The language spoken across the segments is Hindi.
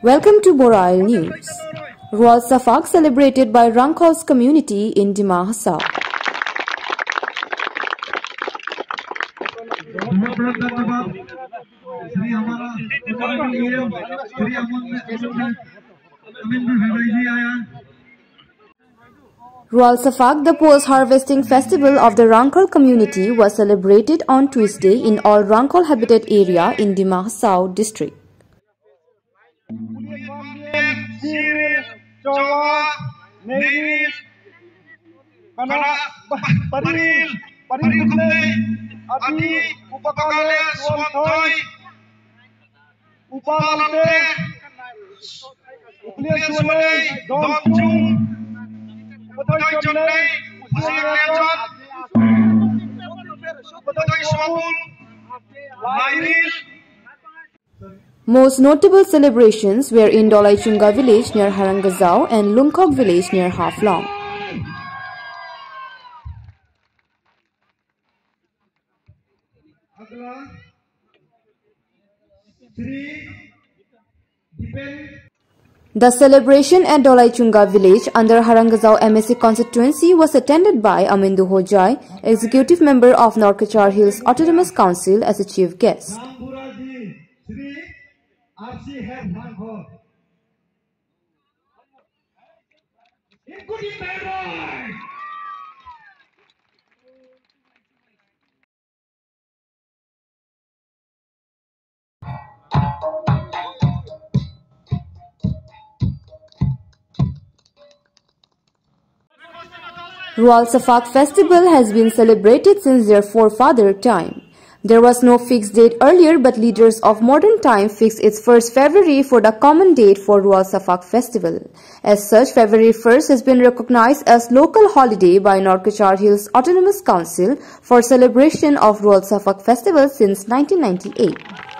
Welcome to Borail News. Royal Safak celebrated by Rangkos community in Dimahasa. Royal Safak, the post-harvesting festival of the Rankal community was celebrated on Tuesday in all Rankal habitat area in Dimahasao district. sirih, cowok, negeri, karena paril, paril kumde, adi, upakale, suantoi, upalamte, uplia suwale, domcung, betoi conne, usia lecot, betoi suapun, lairil, Most notable celebrations were in Dolai Chunga village near Harangazao and Lungkok village near Haflong. The celebration at Dolai Chunga village under Harangazao MSC constituency was attended by Amindu Hojai, executive member of Norkachar Hills Autonomous Council as a chief guest. RC had one goal. Including bad! Rual Safak festival has been celebrated since their forefather time. There was no fixed date earlier but leaders of modern time fixed its 1st February for the common date for Rual Safak festival. As such, February 1st has been recognized as local holiday by Norkachar Hills Autonomous Council for celebration of Rual Safak festival since 1998.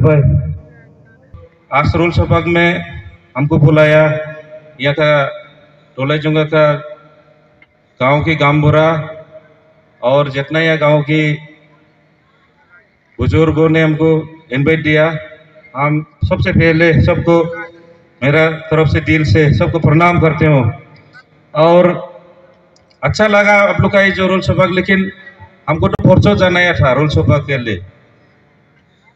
सुबह आसरोल सभाग में हमको बुलाया यहाँ का टोला जुंगा का गाँव की गामबुरा और जितना यह गाँव की बुज़ुर्गों ने हमको इनवाइट दिया, हम सबसे पहले सबको मेरा तरफ़ से दिल से सबको प्रणाम करते हूँ। और अच्छा लगा आप लोग का ये जो रोल सभाग, लेकिन हमको तो फोर्सो जाना था रोल सभाग के लिए।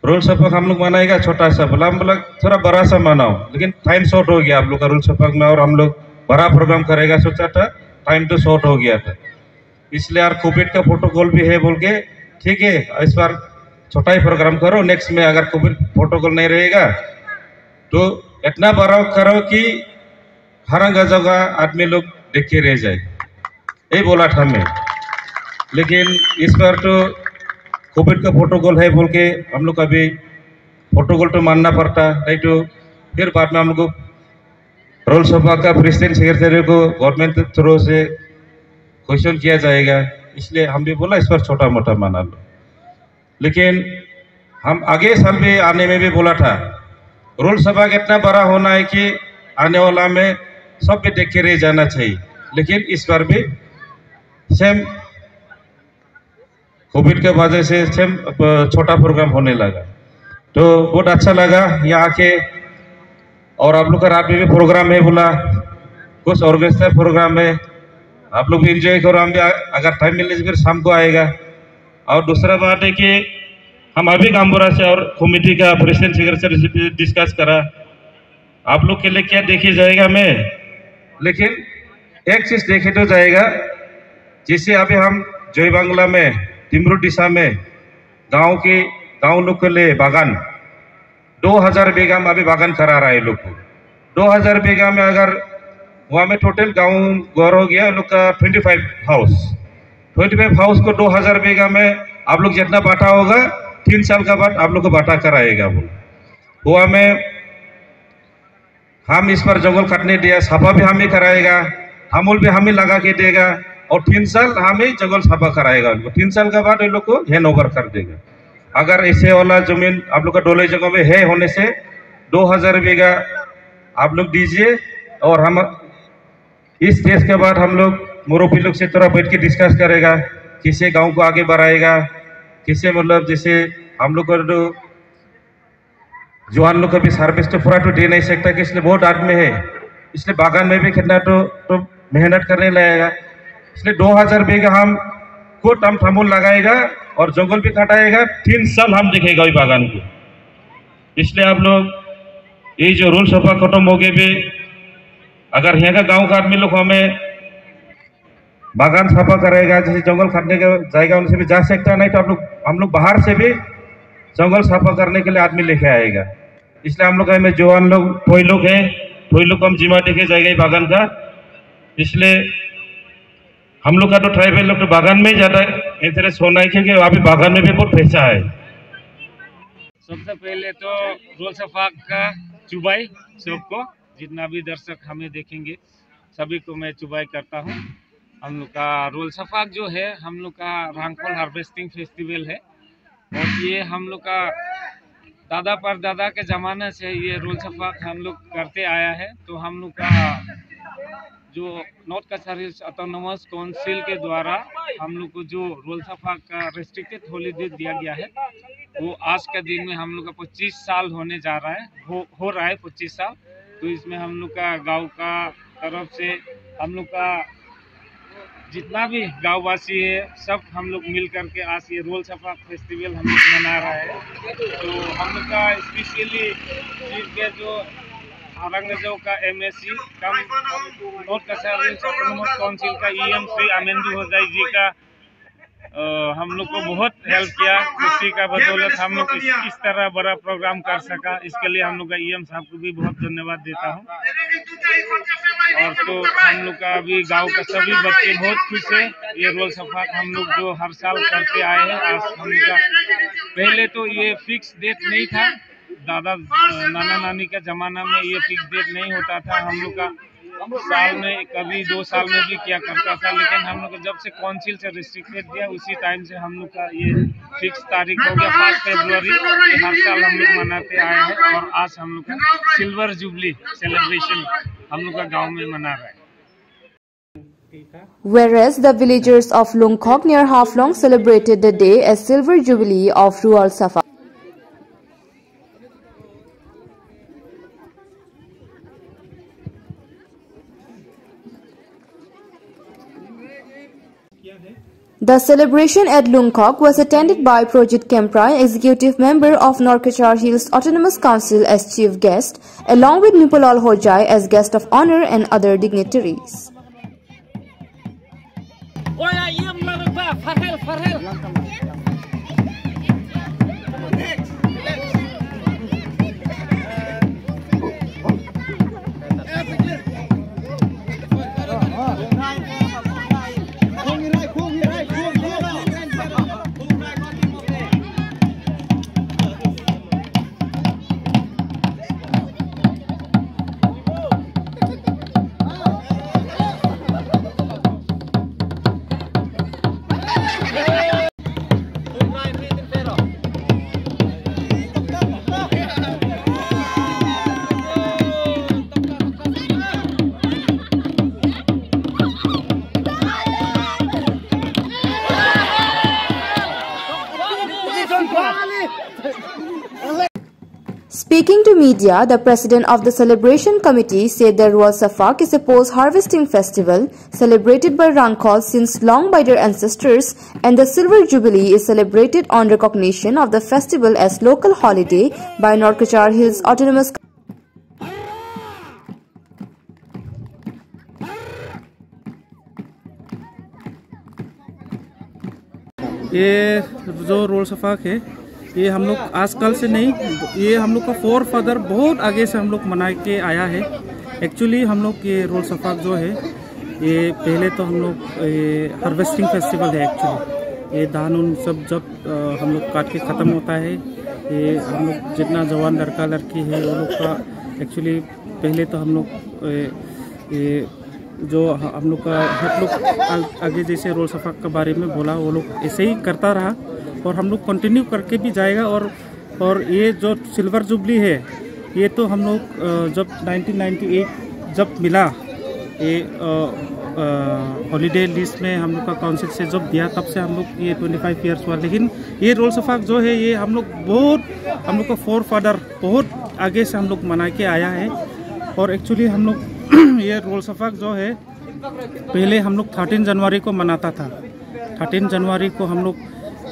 रोल सपक हम लोग मनाएगा, छोटा सा बोला, हम बोला, थोड़ा बड़ा सा मनाओ। लेकिन टाइम शॉर्ट हो गया, आप लोग का रोल सपक में और हम लोग बड़ा प्रोग्राम करेगा, सोचा था टाइम तो शॉर्ट हो गया था। इसलिए यार कोविड का प्रोटोकॉल भी है बोल के, ठीक है, इस बार छोटा ही प्रोग्राम करो नेक्स्ट में अगर कोविड प्रोटोकॉल नहीं रहेगा तो इतना बड़ा करो कि हर जगह आदमी लोग देख रह जाए। यही बोला था मैं। लेकिन इस बार तो कोविड का प्रोटोकॉल है बोल के हम लोग अभी प्रोटोकॉल तो मानना पड़ता, नहीं तो फिर बाद में हम लोग रोल सभा का प्रेसिडेंट सेक्रेटरी को गवर्नमेंट थ्रू से क्वेश्चन किया जाएगा। इसलिए हम भी बोला, इस पर छोटा मोटा माना लो। लेकिन हम आगे साल भी आने में भी बोला था, रोल सभा का इतना बड़ा होना है कि आने वाला में सब भी देख के रह जाना चाहिए। लेकिन इस बार भी सेम कोविड के वजह से सेम छोटा प्रोग्राम होने लगा। तो बहुत अच्छा लगा यहाँ आके और आप लोग का रात में भी प्रोग्राम है बोला। कुछ ऑर्गेनाइजर प्रोग्राम है। आप लोग भी इंजॉय करो, हम भी अगर टाइम मिलने से फिर शाम को आएगा। और दूसरा बात है कि हम अभी कामबोरा से और कमेटी का प्रेसिडेंट सेक्रेटरी से डिस्कस करा। आप लोग के लिए क्या देखी जाएगा मैं? लेकिन एक चीज़ देखे तो जाएगा, जैसे अभी हम जय बांग्ला में तिमरू दिशा में गाँव के, गाँव लोग के लिए बागान। 2000 बीघा में अभी बागान करा रहा है लोग। को 2000 बीघा में अगर वहाँ में टोटल गाँव गौर हो गया, लोग का twenty five house twenty five house को दो हज़ार बीघा में आप लोग जितना बांटा होगा, तीन साल का बाद आप लोग को बांटा कराएगा वो। हुआ में हम इस पर जंगल काटने दिया सफ़ा भी हम ही कराएगा, हमूल भी हम ही लगा के देगा। और तीन साल हम जंगल सफ़ा कराएगा। उनको तीन साल के बाद इन लोग को हैंड ओवर कर देगा। अगर ऐसे वाला ज़मीन आप लोग का डोले जगह में है होने से दो हज़ार बीघा आप लोग दीजिए और हम इस देश के बाद हम लोग मुरब्बी लोग से थोड़ा बैठ के डिस्कस करेगा किसे गाँव को आगे बढ़ाएगा किसे मतलब जैसे हम लोग को तो जवान लोग का भी सर्विस तो पूरा तो दे नहीं सकता कि इसलिए बहुत आदमी है। इसलिए बागान में भी कितना तो, तो मेहनत करने लगेगा। इसलिए दो हज़ार बीघा हम खुद हम थमूल लगाएगा और जंगल भी कटाएगा, तीन साल हम देखेगा बागान को। इसलिए आप लोग, ये जो रूल सफ़ा खत्म हो गए भी, अगर यहाँ का गाँव का आदमी लोग हमें बागान सफ़ा करेगा जैसे जंगल काटने का जाएगा, उनसे भी जा सकता नहीं तो आप लोग, हम लोग बाहर से भी जंगल सफ़ा करने के लिए आदमी लेके आएगा। इसलिए हम लोग में जवान लोग, कोई लोग हैं, कोई लोग हम जिम्मा देके जाएगा बागान का। इसलिए हम लोग का तो ट्राइबल लोग तो बागान में ही ज़्यादा इंटरेस्ट होना है क्योंकि वहाँ पे बागान में भी बहुत पैसा है। सबसे पहले तो रोल सफाक का चुबाई सबको, जितना भी दर्शक हमें देखेंगे, सभी को मैं चुबाई करता हूँ। हम लोग का रोल सफाक जो है, हम लोग का रांगफल हार्वेस्टिंग फेस्टिवल है। और ये हम लोग का दादा पर दादा के ज़माने से ये रोल सफाक हम लोग करते आया है। तो हम लोग का जो नॉर्थ हिल्स ऑटोनोमस काउंसिल के द्वारा हम लोग को जो रोल सफ़ा का रेस्ट्रिक्टेड हॉलीडे दिया गया है, वो आज के दिन में हम लोग का 25 साल होने जा रहा है, हो हो रहा है 25 साल। तो इसमें हम लोग का गाँव का तरफ़ से हम लोग का जितना भी गांववासी है, सब हम लोग मिल करके आज ये रोल सफ़ा फेस्टिवल हम लोग मना रहा है। तो हम लोग का स्पेशली गेस्ट जो औरंगज़ेब का MSC cum North Cachar autonomous council का ईएम श्री आमेंदू होजाई जी का हम लोग को बहुत हेल्प किया उसी का बदौलत हम लोग इस, इस तरह बड़ा प्रोग्राम कर सका इसके लिए हम लोग का ईएम साहब को भी बहुत धन्यवाद देता हूँ। और तो हम लोग का अभी गाँव का सभी बच्चे बहुत खुश है ये रोल सफ़ा हम लोग जो हर साल करते आए हैं आज हम लोग का पहले तो ये फिक्स डेट नहीं था दादा नाना नानी का जमाना में ये फिक्स डेट नहीं होता था हम लोग का साल में कभी दो साल में भी किया करता था लेकिन हम लोग जब से काउंसिल से रिस्ट्रिक्टेड दिया उसी टाइम से हम लोग का ये फिक्स तारीख हो गया पाँच फरवरी ये हर साल हम लोग मनाते आए हैं और आज हम लोग का सिल्वर जुबली सेलिब्रेशन हम लोग का गाँव में मना रहे हैं Whereas the villagers of Lungkhok near Haflong celebrated the day as silver jubilee of Rual Safa. The celebration at Lungkhok was attended by Project Kemprai, executive member of Norkachar Hills Autonomous Council as chief guest, along with Nupalal Hojai as guest of honor and other dignitaries. Speaking to media, the president of the celebration committee said the Rual Safak is a post-harvesting festival celebrated by Rankol since long by their ancestors and the Silver Jubilee is celebrated on recognition of the festival as local holiday by Norkachar Hills Autonomous ये जो रोल सफाक है ये हम लोग आजकल से नहीं, ये हम लोग का फोर फादर बहुत आगे से हम लोग मना के आया है। एक्चुअली हम लोग ये रोल सफाक जो है, ये पहले तो हम लोग ये हार्वेस्टिंग फेस्टिवल है एक्चुअली ये धान उन सब जब हम लोग काट के ख़त्म होता है, ये हम लोग जितना जवान लड़का लड़की है वो लोग का एक्चुअली पहले तो हम लोग ये जो हम लोग का, हम लोग आगे जैसे रोल सफाक के बारे में बोला, वो लोग ऐसे ही करता रहा। और हम लोग कंटिन्यू करके भी जाएगा और और ये जो सिल्वर जुबली है, ये तो हम लोग जब 1998 जब मिला, ये हॉलीडे लिस्ट में हम लोग का काउंसिल से जब दिया, तब से हम लोग ये 25 फाइव ईयर्स हुआ। लेकिन ये रोल सफाक जो है, ये हम लोग बहुत, हम लोग का फोर फादर बहुत आगे से हम लोग मना के आया है। और एक्चुअली हम लोग, ये रोल सफाक जो है, पहले हम लोग थर्टीन जनवरी को मनाता था। थर्टीन जनवरी को हम लोग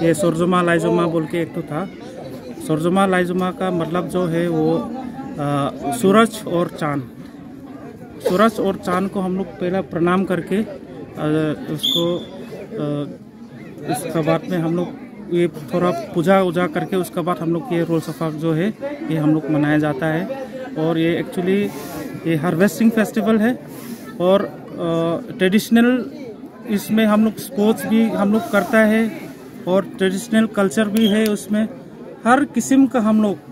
ये सोरजुमा लाइजुमा बोल के एक तो था। सोरजुमा लाइजुमा का मतलब जो है वो सूरज और चाँद। सूरज और चाँद को हम लोग पहला प्रणाम करके उसको आ, इसके बाद में हम लोग ये थोड़ा पूजा उजा करके उसके बाद हम लोग ये रोल सफाक जो है ये हम लोग मनाया जाता है। और ये एक्चुअली ये हार्वेस्टिंग फेस्टिवल है। और ट्रेडिशनल इसमें हम लोग स्पोर्ट्स भी हम लोग करता है। और ट्रेडिशनल कल्चर भी है उसमें। हर किस्म का हम लोग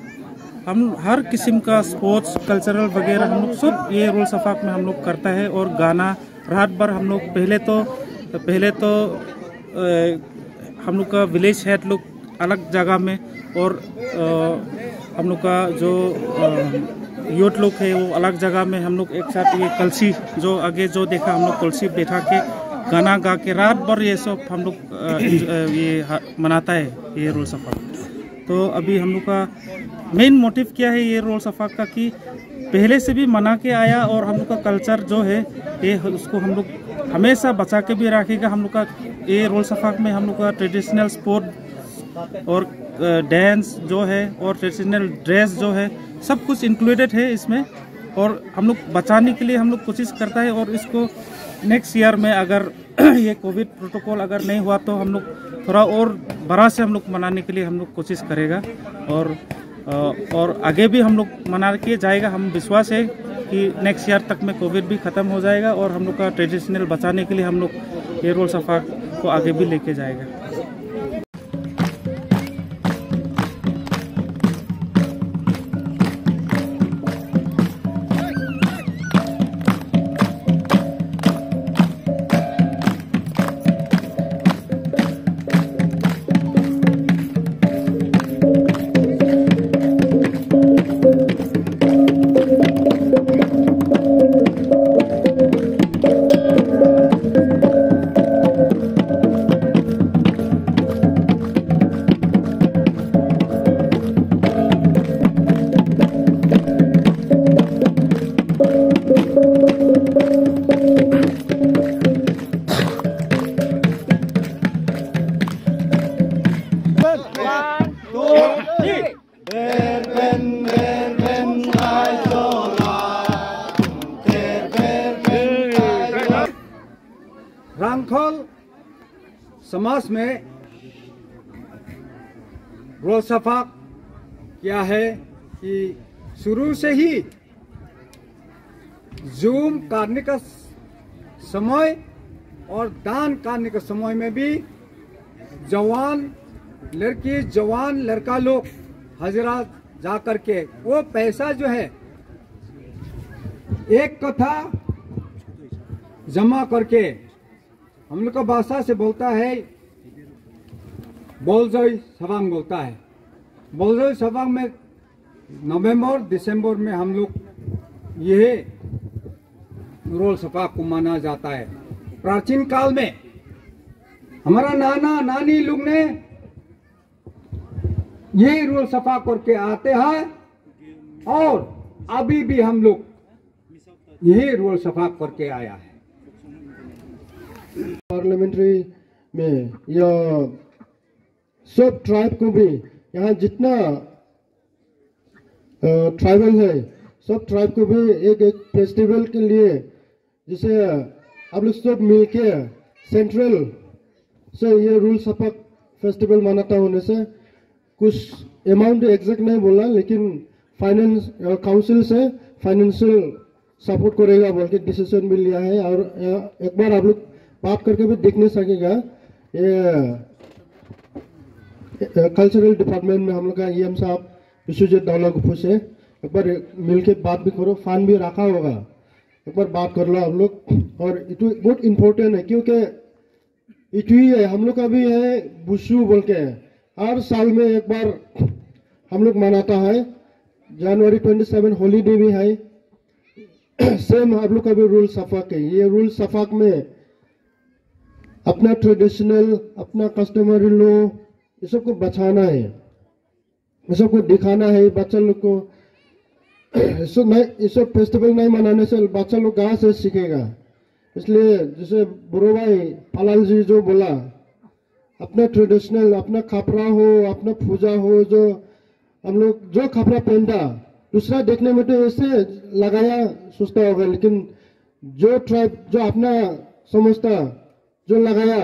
हम हर किस्म का स्पोर्ट्स कल्चरल वगैरह हम लोग सब ये रोल सफाक में हम लोग करता है और गाना रात भर हम लोग पहले तो पहले तो अ, हम लोग का विलेज हेड लोग अलग जगह में और अ, हम लोग का जो यूथ लोग है वो अलग जगह में हम लोग एक साथ ये कलसी जो आगे जो देखा हम लोग कलसी बैठा के गाना गा के रात भर ये सब हम लोग ये मनाता है, ये रोल सफाक तो अभी हम लोग का मेन मोटिव क्या है ये रोल सफाक का कि पहले से भी मना के आया और हम लोग का कल्चर जो है, ये उसको हम लोग हमेशा बचा के भी रखेगा। हम लोग का ये रोल सफाक में हम लोग का ट्रेडिशनल स्पोर्ट और डांस जो है और ट्रेडिशनल ड्रेस जो है, सब कुछ इंक्लूडेड है इसमें। और हम लोग बचाने के लिए हम लोग कोशिश करता है और इसको नेक्स्ट ईयर में अगर ये कोविड प्रोटोकॉल अगर नहीं हुआ तो हम लोग थोड़ा और बड़ा से हम लोग मनाने के लिए हम लोग कोशिश करेगा। और और आगे भी हम लोग मना के जाएगा। हम विश्वास है कि नेक्स्ट ईयर तक में कोविड भी ख़त्म हो जाएगा और हम लोग का ट्रेडिशनल बचाने के लिए हम लोग ये रोल सफ़ा को आगे भी लेके जाएगा। रोसफा क्या है कि शुरू से ही जूम करने का समय और दान करने के समय में भी जवान लड़की, जवान, लड़का लोग हजरा जा करके, वो पैसा जो है, एक कथा जमा करके, हम लोग का भाषा से बोलता है बोलजोई सवांग बोलता है। बोलजोई सवांग में नवंबर, दिसंबर में हम लोग यह रोल सफ़ा को माना जाता है। प्राचीन काल में हमारा नाना, नानी लोग ने यही रोल सफ़ा करके आते हैं और अभी भी हम लोग यही रोल सफ़ा करके आया है। पार्लियामेंट्री में या सब ट्राइब को भी यहाँ जितना ट्राइबल है, सब ट्राइब को भी एक एक फेस्टिवल के लिए जैसे आप लोग सब मिलके सेंट्रल से ये रूल सपक फेस्टिवल मनाता होने से कुछ अमाउंट एग्जैक्ट नहीं बोला, लेकिन फाइनेंस काउंसिल से फाइनेंशियल सपोर्ट करेगा, बोल के डिसीज़न भी लिया है। और एक बार आप लोग बात करके भी देखने सकेगा। ये कल्चरल डिपार्टमेंट में हम लोग का ई एम साहब विश्वजीत दावला गुफू से एक बार मिल के बात भी करो फान भी रखा होगा। एक बार बात कर लो हम लोग। और इट बहुत इम्पोर्टेंट है, क्योंकि इट ही है, हम लोग का भी है, बुशु बोल के। हर साल में एक बार हम लोग मनाता है। जनवरी ट्वेंटी सेवन हॉलीडे भी है। सेम हम लोग का भी रूल सफाक है। ये रूल सफाक में अपना ट्रेडिशनल अपना कस्टमरी लो ये सबको बचाना है। ये सबको दिखाना है बच्चा लोग को। सब नहीं, ये सब फेस्टिवल नहीं मनाने से बच्चा लोग कहाँ से सीखेगा। इसलिए जैसे बुरो भाई पलाल जी जो बोला, अपना ट्रेडिशनल अपना खपरा हो, अपना पूजा हो, जो हम लोग, जो खपरा पहनता, दूसरा देखने में तो ऐसे लगाया सोचता होगा, लेकिन जो ट्राइब जो अपना समझता, जो लगाया।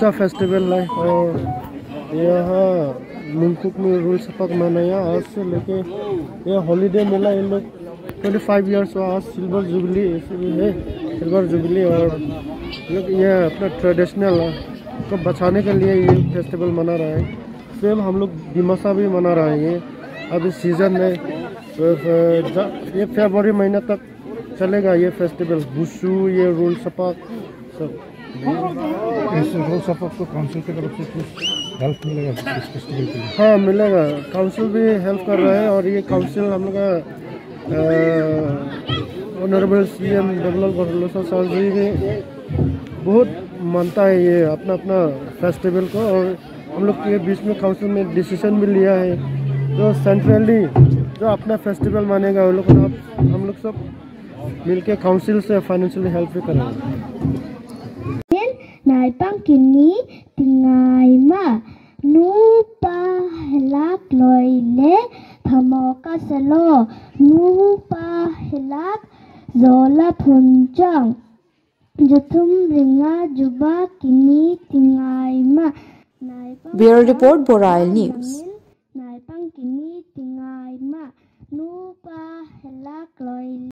अच्छा फेस्टिवल है और यहाँ मुंकुक में रूल सपक मनाया। आज से लेके ये हॉलीडे मिला इन लोग। ट्वेंटी फाइव ईयर्स हुआ। आज सिल्वर जुबली है। सिल्वर जुबली और लोग ये अपना ट्रेडिशनल को बचाने के लिए ये फेस्टिवल मना रहा है। सेम हम लोग दिमासा भी मना रहे हैं। ये अभी सीज़न ज- ये फरवरी महीना तक चलेगा ये फेस्टिवल बुशू, ये रूल सपक सब। काउंसिल की तरफ़ से कुछ हेल्प मिलेगा हाँ मिलेगा। काउंसिल भी हेल्प कर रहा है और ये काउंसिल हम लोग का honourable C M Debolal Gorlosa sir ji भी बहुत मानता है ये अपना अपना फेस्टिवल को और हम लोग के बीच में काउंसिल में डिसीज़न भी लिया है। जो सेंट्रली जो अपना फेस्टिवल मानेगा, वो लोग हम लोग सब मिलके काउंसिल से फाइनेंशियली हेल्प भी करेंगे। Nai pangkini tingai ma nu pa helak loi le thamo ka salo nu pa helak zola phunchang juthum ringa juba kini tingai ma Bureau Report Borail News. nai pangkini tingai ma nu pa helak loi